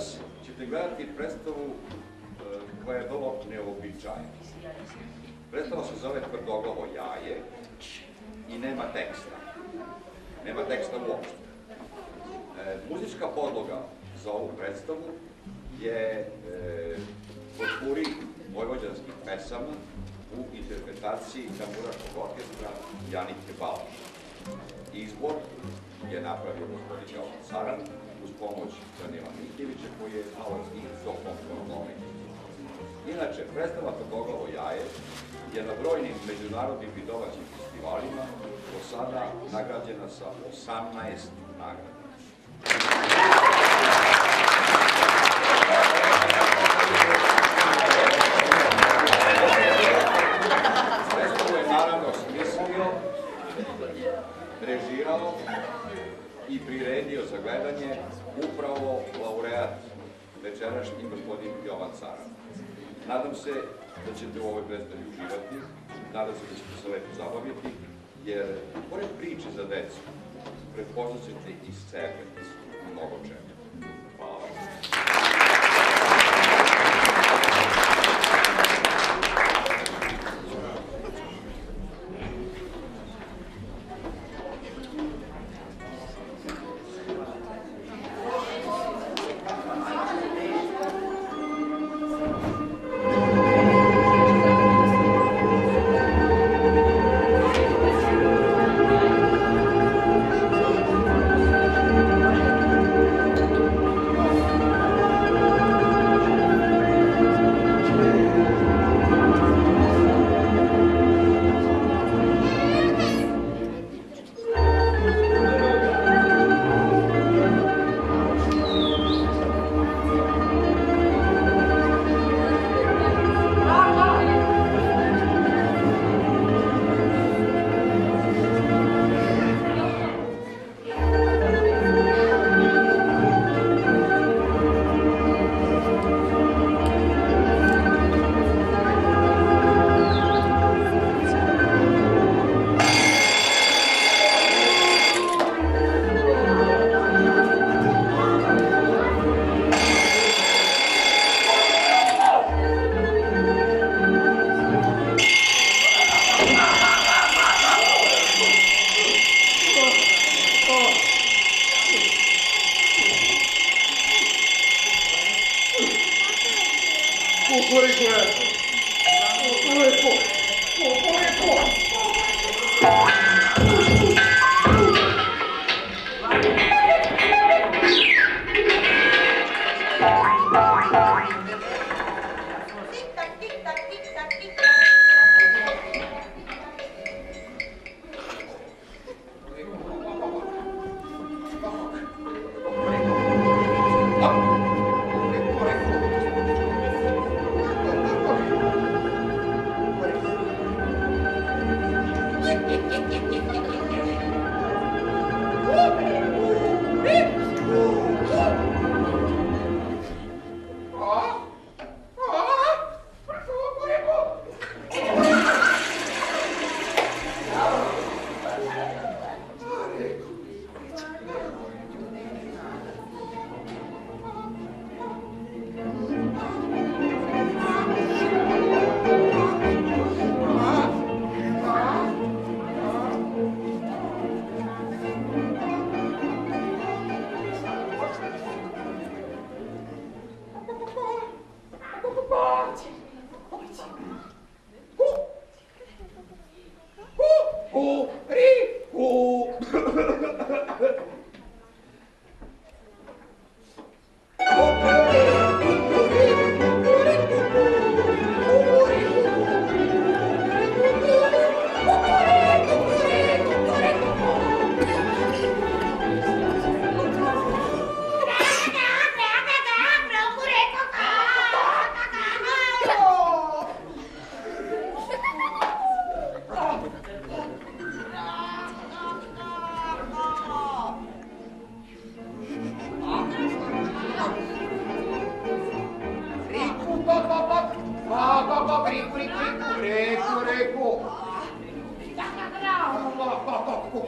večeras ćete gledati predstavu e, koja je vrlo neobičajna. Predstava se zove Tvrdoglavo jaje i nema teksta. Nema teksta uopšte. E, muzička podloga za ovu predstavu je e, potpuri vojvođanskih pesama u interpretaciji tamburaškog orkestra Janike Balaš. Izbor je napravio gospodin Jovan Saran uz pomoć Danila Mikljevića koji je malo i dokomponovao Inače, predstava Tvrdoglavo jaje je na brojnim međunarodnim i domaćim festivalima do sada nagrađena sa 18 nagrada. I priredio za gledanje upravo laureat večerašnji gospodin Jovan Caran. Nadam se da ćete u ovoj predstavi uživati, nadam se da ćete se lepo zabaviti, jer pored priče za decu, prepoznat ćete i sebe mnogo čemu.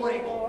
Blake.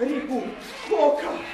Rico, coca!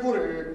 pure.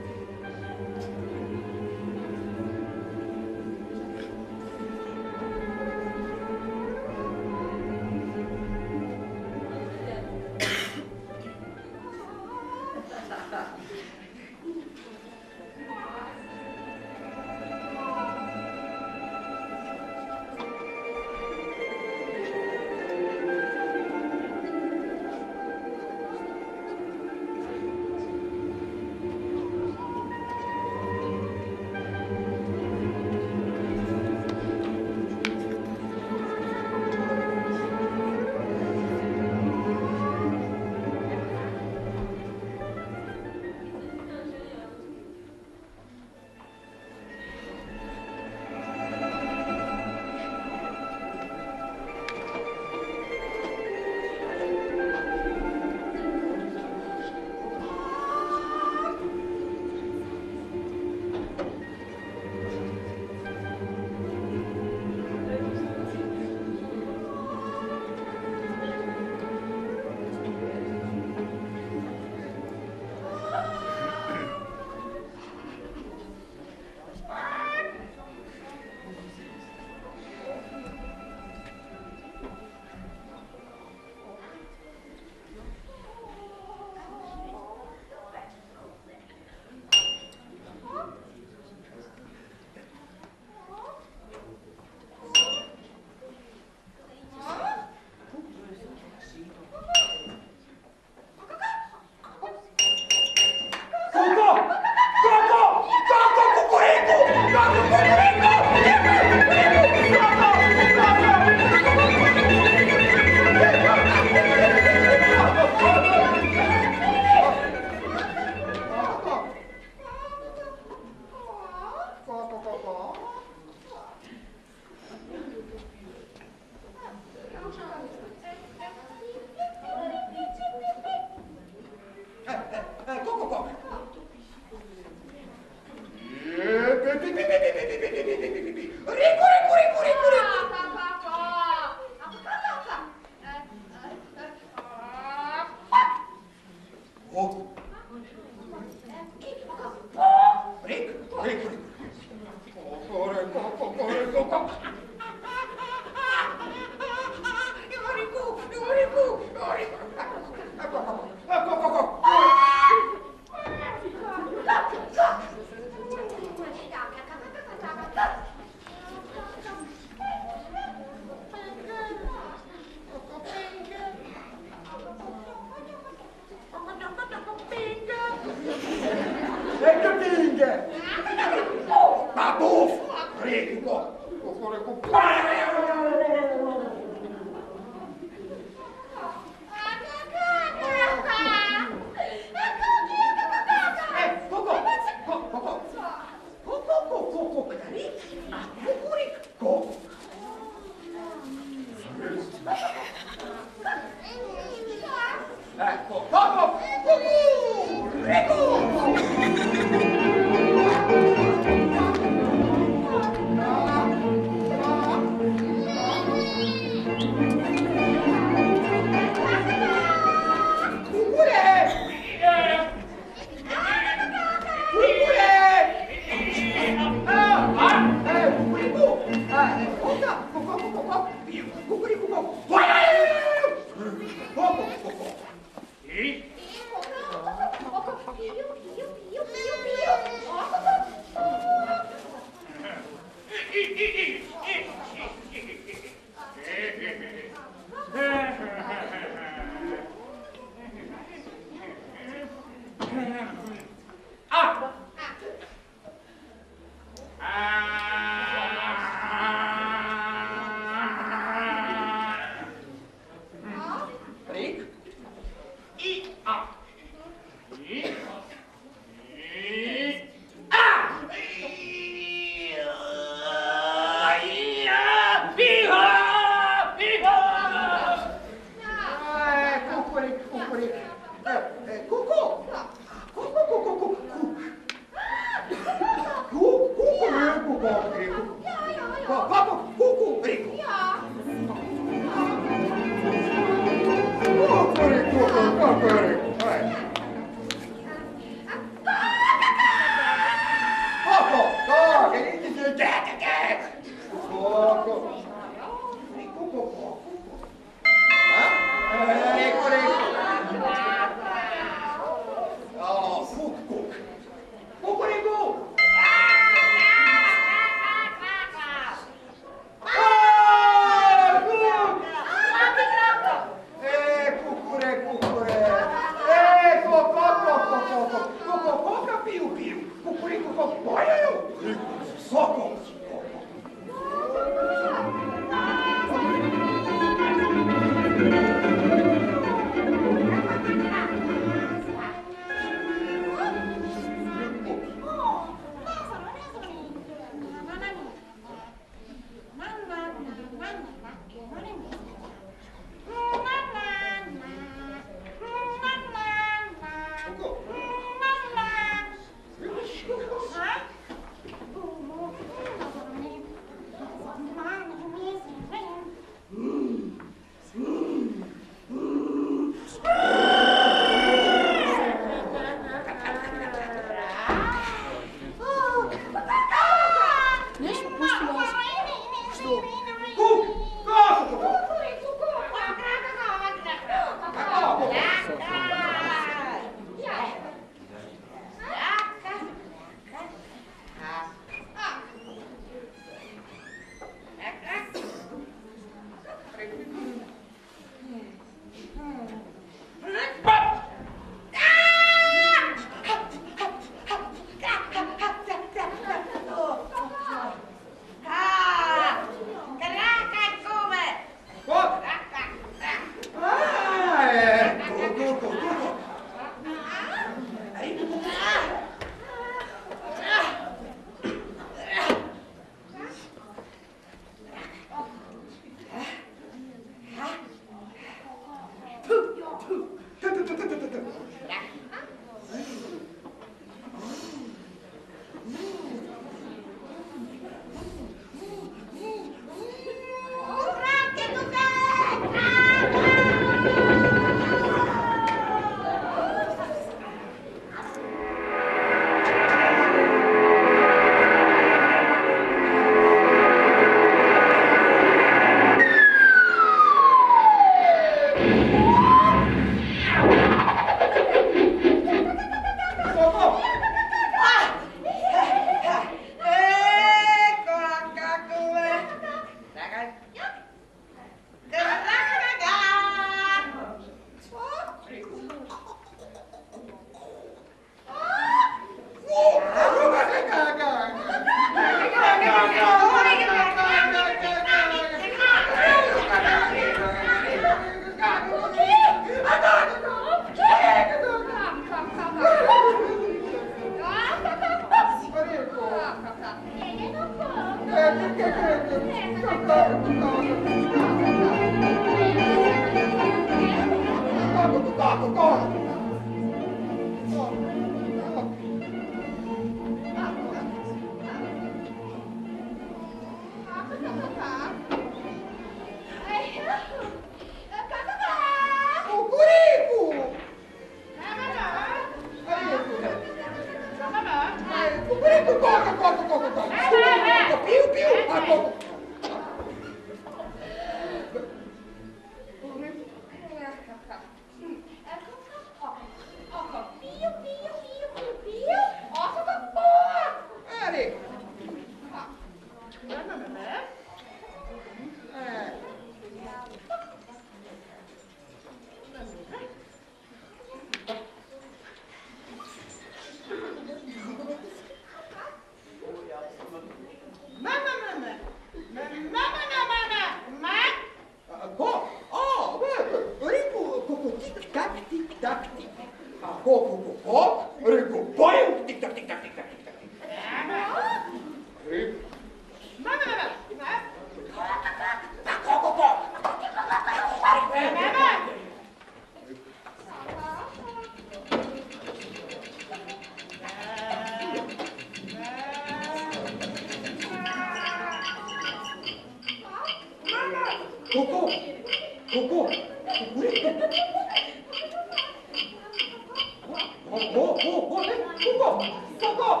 ここここここここ